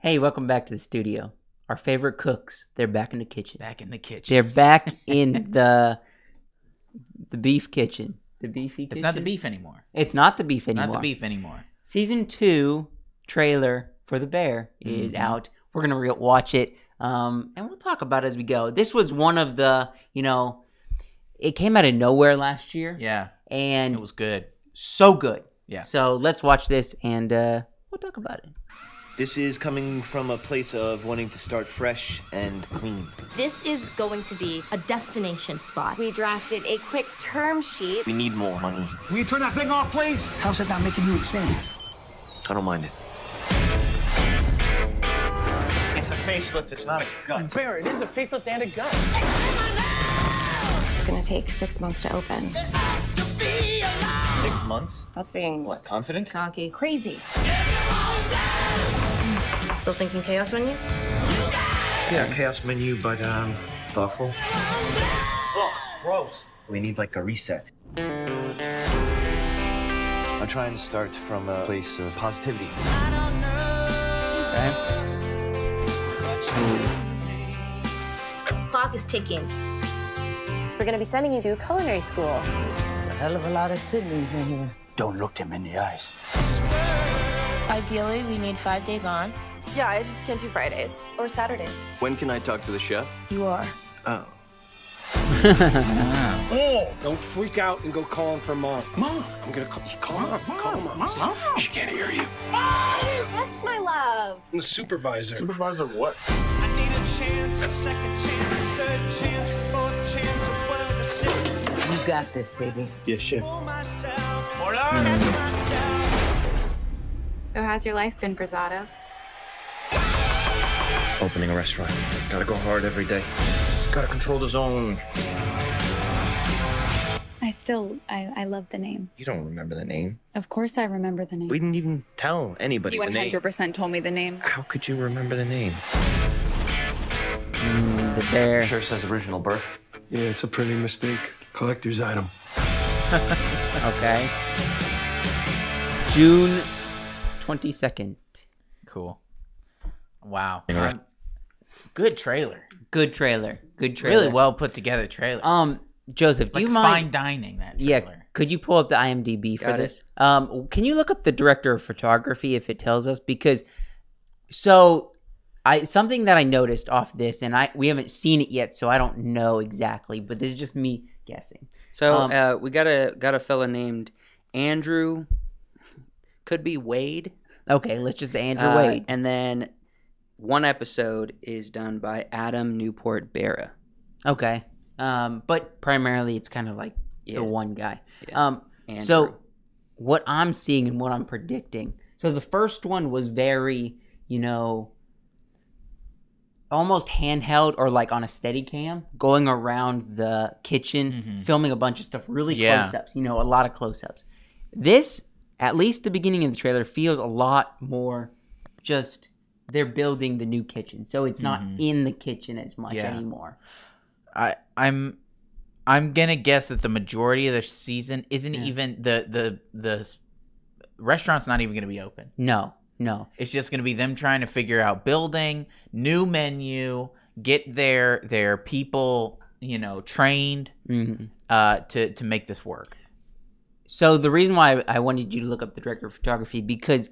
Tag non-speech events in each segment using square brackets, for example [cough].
Hey, welcome back to the studio. Our favorite cooks, they're back in the kitchen. Back in the kitchen. They're back in [laughs] the the beef kitchen. The beefy kitchen. It's not the beef anymore. It's not the beef anymore. Not the beef anymore. Season two trailer for The Bear is Mhm. out. We're gonna re- watch it, um, and we'll talk about it as we go. This was one of the, you know, it came out of nowhere last year, Yeah, and it was good. so good. Yeah. So let's watch this, and uh, we'll talk about it. This is coming from a place of wanting to start fresh and clean. This is going to be a destination spot. We drafted a quick term sheet. We need more money. Will you turn that thing off, please? How's that not making you insane? I don't mind it. It's a facelift, it's not a gut. Bear, it is a facelift and a gut. It's gonna take six months to open. Six months? That's being What, confident? Cocky. crazy. Still thinking chaos menu? Yeah, chaos menu, but um, thoughtful. Ugh, gross. We need like a reset. I'm trying to start from a place of positivity. Okay. Clock is ticking. We're gonna be sending you to culinary school. A hell of a lot of siblings in here. Don't look them in the eyes. Ideally, we need five days on. Yeah, I just can't do Fridays or Saturdays. When can I talk to the chef? You are. Oh. [laughs] oh don't freak out and go calling for mom. Mom! I'm gonna call, call mom. Call mom. She can't hear you. Yes, my love. I'm the supervisor. Supervisor, what? You got this, baby. Yeah, chef. So how's your life been, Brazado? Opening a restaurant. Gotta go hard every day. Gotta control the zone. I still, I, I love the name. You don't remember the name. Of course I remember the name. We didn't even tell anybody you the name. 100% told me the name. How could you remember the name? Mm, the bear. Sure says original birth. Yeah, it's a pretty mistake. Collector's item. [laughs] Okay. June twenty second. Cool. Wow. All right. Um, good trailer. Good trailer. Good trailer. Really well put together trailer. Um, Joseph, do like you fine mind? dining that Trailer. Yeah, could you pull up the IMDb for Got it. this? Um, can you look up the director of photography if it tells us? Because so I something that I noticed off this, and I we haven't seen it yet, so I don't know exactly, but this is just me guessing. So Um, uh, we got a got a fella named Andrew. Could be Wade. Okay, let's just say Andrew Uh, Wade. And then one episode is done by Adam Newport Berra. Okay, um, but primarily it's kind of like Yeah. the one guy. Yeah. Um, Andrew. so what I'm seeing and what I'm predicting. So the first one was very, you know, almost handheld or like on a steady cam, going around the kitchen, Mhm. filming a bunch of stuff, really Yeah. close ups, you know, a lot of close ups. This, at least the beginning of the trailer, feels a lot more just they're building the new kitchen. So it's not Mhm. in the kitchen as much Yeah. anymore. I I'm I'm gonna guess that the majority of the season isn't Yeah. even the the the restaurant's not even gonna be open. No, no. It's just gonna be them trying to figure out building new menu, get their their people you know trained hmm uh to to make this work. So the reason why I wanted you to look up the director of photography because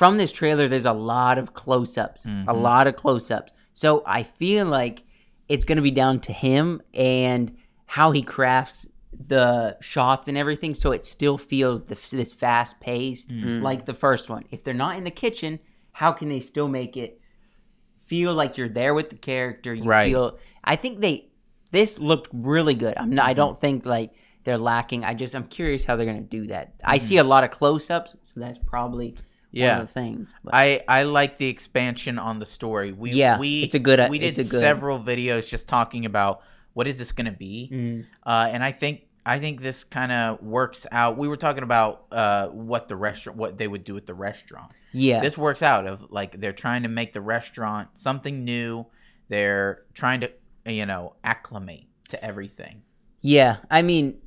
from this trailer, there's a lot of close-ups, a Mhm. lot of close-ups. So I feel like it's going to be down to him and how he crafts the shots and everything, so it still feels the, this fast-paced, Mm. like the first one. If they're not in the kitchen, how can they still make it feel like you're there with the character? You Right. feel. I think they. This looked really good. I'm not. I Mm-hmm. don't think like they're lacking. I just I'm curious how they're gonna do that. I Mm-hmm. see a lot of close-ups, so that's probably Yeah. one of the things. But I I like the expansion on the story. We Yeah, we it's a good- we did good- several videos just talking about what is this going to be, Mm. uh, and I think I think this kind of works out. We were talking about uh, what the restaurant what they would do with the restaurant. yeah, This works out of like they're trying to make the restaurant something new. They're trying to you know acclimate to everything. yeah. I mean,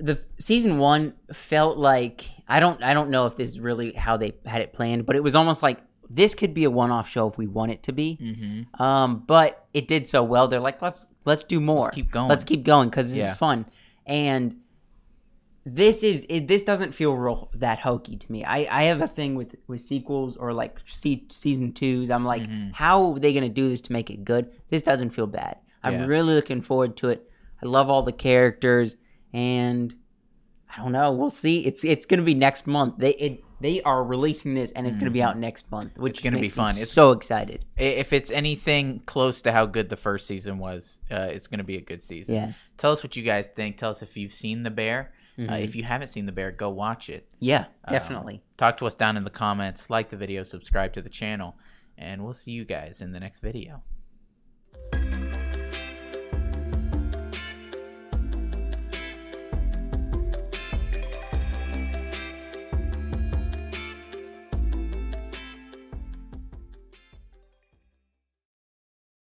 the season one felt like I don't I don't know if this is really how they had it planned, but it was almost like this could be a one-off show if we want it to be. Mm-hmm. Um, but it did so well. They're like, let's let's do more. keep going. Let's keep going because this Yeah. is fun. And this is it, this doesn't feel real that hokey to me. I, I have a thing with with sequels or like se- season twos. I'm like, Mm-hmm. how are they gonna do this to make it good? This doesn't feel bad. I'm Yeah. really looking forward to it. I love all the characters, and I don't know. We'll see. It's it's gonna be next month. They it they are releasing this, and it's gonna be out next month, which Mm-hmm. It's gonna be fun. It's- so excited. If it's anything close to how good the first season was, uh, it's going to be a good season. Yeah. Tell us what you guys think. Tell us if you've seen The Bear. Uh, Mhm. if you haven't seen The Bear, go watch it. Yeah, Um, definitely. talk to us down in the comments. Like the video, subscribe to the channel, and we'll see you guys in the next video.